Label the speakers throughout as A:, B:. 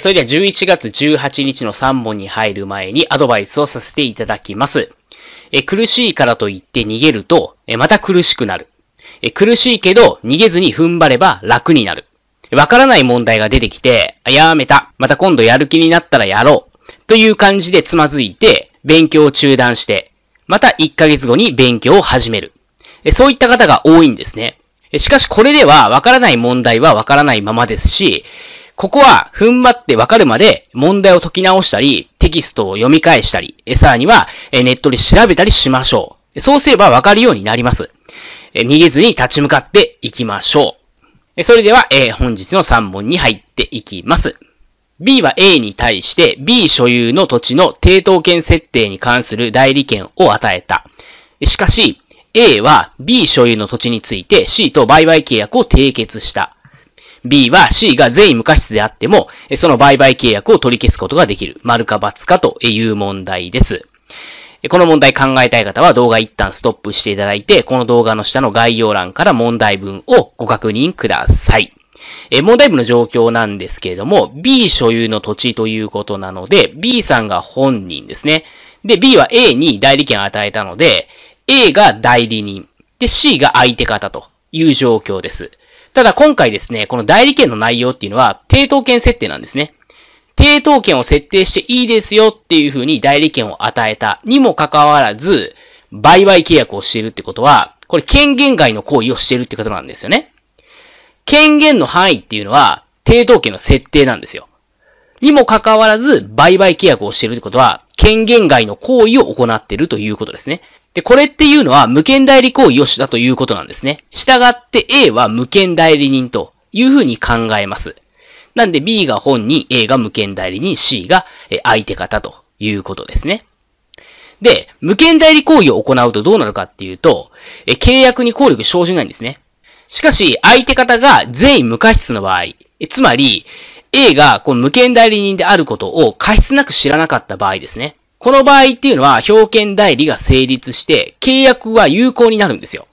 A: それでは11月18日の3本に入る前にアドバイスをさせていただきます。え苦しいからといって逃げると、えまた苦しくなる。え苦しいけど逃げずに踏ん張れば楽になる。わからない問題が出てきて、やめた。また今度やる気になったらやろう。という感じでつまずいて、勉強を中断して、また1ヶ月後に勉強を始める。そういった方が多いんですね。しかしこれではわからない問題はわからないままですし、ここは踏ん張ってわかるまで問題を解き直したり、テキストを読み返したり、さらにはネットで調べたりしましょう。そうすればわかるようになります。逃げずに立ち向かっていきましょう。それでは、本日の3問に入っていきます。B は A に対して B 所有の土地の抵当権設定に関する代理権を与えた。しかし、A は B 所有の土地について C と売買契約を締結した。B は C が全員無過失であっても、その売買契約を取り消すことができる。丸か×かという問題です。この問題考えたい方は動画一旦ストップしていただいて、この動画の下の概要欄から問題文をご確認ください。問題文の状況なんですけれども、B 所有の土地ということなので、B さんが本人ですね。で、B は A に代理権を与えたので、A が代理人、で、C が相手方という状況です。ただ今回ですね、この代理権の内容っていうのは、抵当権設定なんですね。抵当権を設定していいですよっていう風に代理権を与えたにもかかわらず、売買契約をしているってことは、これ権限外の行為をしているってことなんですよね。権限の範囲っていうのは、抵当権の設定なんですよ。にもかかわらず、売買契約をしているってことは、権限外の行為を行っているということですね。で、これっていうのは無権代理行為をしたということなんですね。従って A は無権代理人というふうに考えます。なんで B が本人、A が無権代理人、C が相手方ということですね。で、無権代理行為を行うとどうなるかっていうと、契約に効力生じないんですね。しかし、相手方が全員無過失の場合、つまり、A がこの無権代理人であることを過失なく知らなかった場合ですね。この場合っていうのは、表権代理が成立して、契約は有効になるんですよ。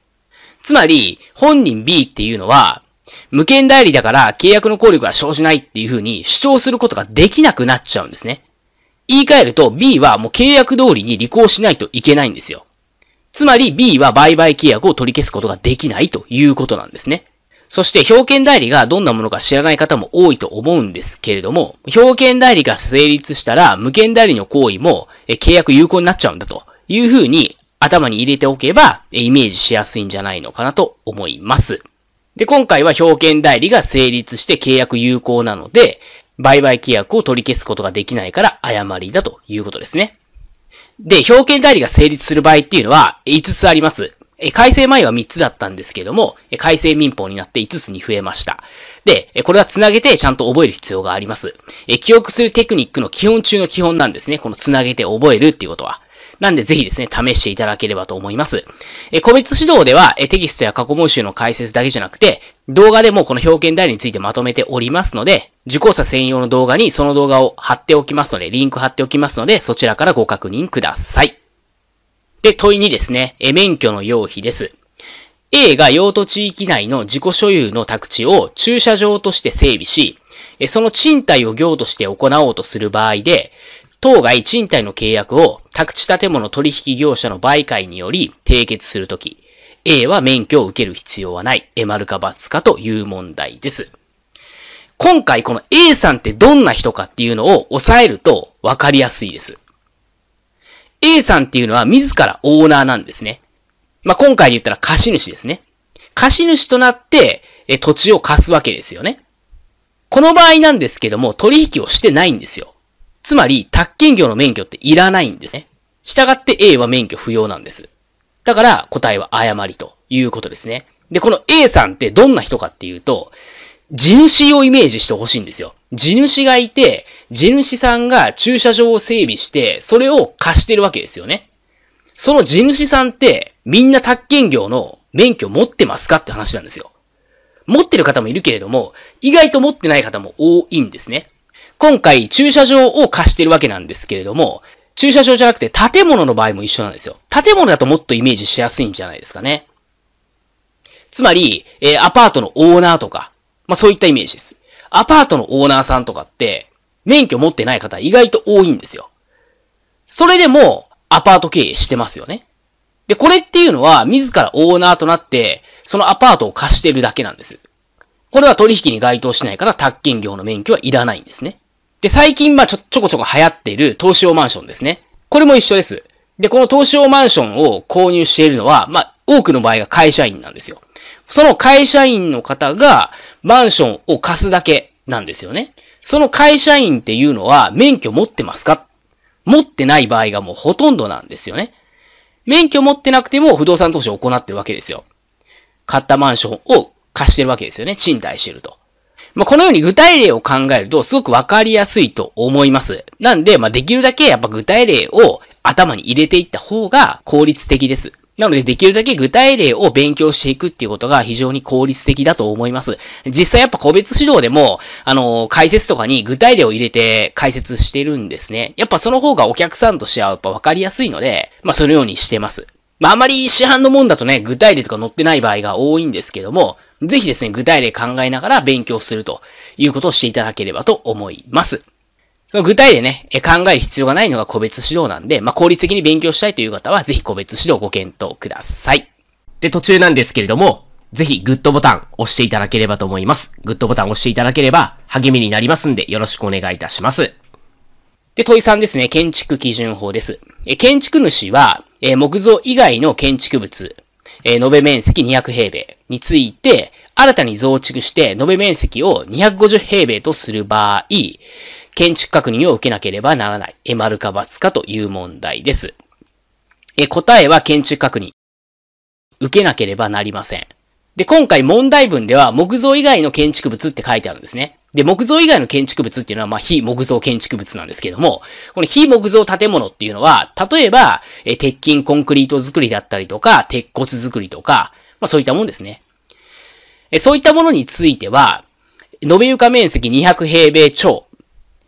A: つまり、本人 B っていうのは、無権代理だから契約の効力が生じないっていう風に主張することができなくなっちゃうんですね。言い換えると B はもう契約通りに履行しないといけないんですよ。つまり B は売買契約を取り消すことができないということなんですね。そして、表権代理がどんなものか知らない方も多いと思うんですけれども、表権代理が成立したら、無権代理の行為もえ契約有効になっちゃうんだというふうに頭に入れておけば、えイメージしやすいんじゃないのかなと思います。で、今回は表権代理が成立して契約有効なので、売買契約を取り消すことができないから誤りだということですね。で、表権代理が成立する場合っていうのは5つあります。改正前は3つだったんですけども、改正民法になって5つに増えました。で、これはつなげてちゃんと覚える必要があります。記憶するテクニックの基本中の基本なんですね。このつなげて覚えるっていうことは。なんでぜひですね、試していただければと思います。え個別指導ではえテキストや過去問集の解説だけじゃなくて、動画でもこの表現代についてまとめておりますので、受講者専用の動画にその動画を貼っておきますので、リンク貼っておきますので、そちらからご確認ください。で、問いにですね、え免許の用費です。A が用途地域内の自己所有の宅地を駐車場として整備し、その賃貸を業として行おうとする場合で、当該賃貸の契約を宅地建物取引業者の売買により締結するとき、A は免許を受ける必要はない、え丸か×かという問題です。今回この A さんってどんな人かっていうのを抑えると分かりやすいです。A さんっていうのは自らオーナーなんですね。まあ、今回で言ったら貸主ですね。貸主となってえ土地を貸すわけですよね。この場合なんですけども、取引をしてないんですよ。つまり、宅建業の免許っていらないんですね。従って A は免許不要なんです。だから答えは誤りということですね。で、この A さんってどんな人かっていうと、地主をイメージしてほしいんですよ。地主がいて、地主さんが駐車場を整備して、それを貸してるわけですよね。その地主さんって、みんな宅建業の免許持ってますかって話なんですよ。持ってる方もいるけれども、意外と持ってない方も多いんですね。今回駐車場を貸してるわけなんですけれども、駐車場じゃなくて建物の場合も一緒なんですよ。建物だともっとイメージしやすいんじゃないですかね。つまり、えー、アパートのオーナーとか、まあそういったイメージです。アパートのオーナーさんとかって、免許持ってない方意外と多いんですよ。それでも、アパート経営してますよね。で、これっていうのは、自らオーナーとなって、そのアパートを貸してるだけなんです。これは取引に該当しないから宅建業の免許はいらないんですね。で、最近まあちょ、ちょこちょこ流行っている投資用マンションですね。これも一緒です。で、この投資用マンションを購入しているのは、まあ、多くの場合が会社員なんですよ。その会社員の方がマンションを貸すだけなんですよね。その会社員っていうのは免許持ってますか？持ってない場合がもうほとんどなんですよね。免許持ってなくても不動産投資を行ってるわけですよ。買ったマンションを貸してるわけですよね。賃貸してると。まあ、このように具体例を考えるとすごくわかりやすいと思います。なんで、まあ、できるだけやっぱ具体例を頭に入れていった方が効率的です。なので、できるだけ具体例を勉強していくっていうことが非常に効率的だと思います。実際やっぱ個別指導でも、あの、解説とかに具体例を入れて解説してるんですね。やっぱその方がお客さんとしてはやっぱわかりやすいので、まあそのようにしてます。まああまり市販のもんだとね、具体例とか載ってない場合が多いんですけども、ぜひですね、具体例考えながら勉強するということをしていただければと思います。その具体でね、考える必要がないのが個別指導なんで、まあ、効率的に勉強したいという方は、ぜひ個別指導をご検討ください。で、途中なんですけれども、ぜひグッドボタン押していただければと思います。グッドボタン押していただければ励みになりますんでよろしくお願いいたします。で、問い3ですね。建築基準法です。え建築主は、え木造以外の建築物、え延べ面積200平米について、新たに増築して延べ面積を250平米とする場合、建築確認を受けなければならない。え、丸か×かという問題です。え、答えは建築確認。受けなければなりません。で、今回問題文では木造以外の建築物って書いてあるんですね。で、木造以外の建築物っていうのは、まあ、非木造建築物なんですけども、この非木造建物っていうのは、例えば、え鉄筋コンクリート作りだったりとか、鉄骨作りとか、まあ、そういったもんですね。えそういったものについては、延べ床面積200平米超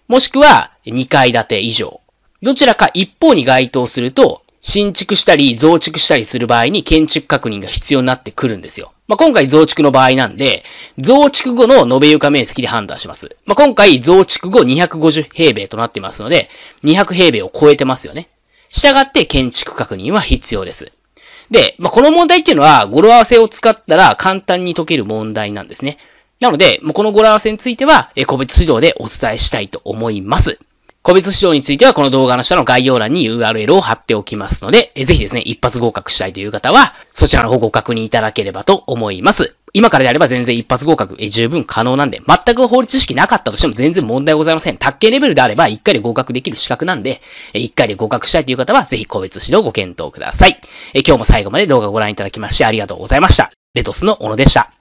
A: もしくは2階建て以上。どちらか一方に該当すると、新築したり増築したりする場合に建築確認が必要になってくるんですよ。まあ、今回増築の場合なんで、増築後の延べ床面積で判断します。まあ、今回増築後250平米となってますので、200平米を超えてますよね。したがって建築確認は必要です。で、まあ、この問題っていうのは語呂合わせを使ったら簡単に解ける問題なんですね。なので、もうこの語呂合わせについては、え個別指導でお伝えしたいと思います。個別指導については、この動画の下の概要欄に URL を貼っておきますので、えぜひですね、一発合格したいという方は、そちらの方ご確認いただければと思います。今からであれば全然一発合格、え十分可能なんで、全く法律知識なかったとしても全然問題ございません。卓形レベルであれば一回で合格できる資格なんで、え一回で合格したいという方は、ぜひ個別指導ご検討ください。え今日も最後まで動画をご覧いただきましてありがとうございました。レトスの小野でした。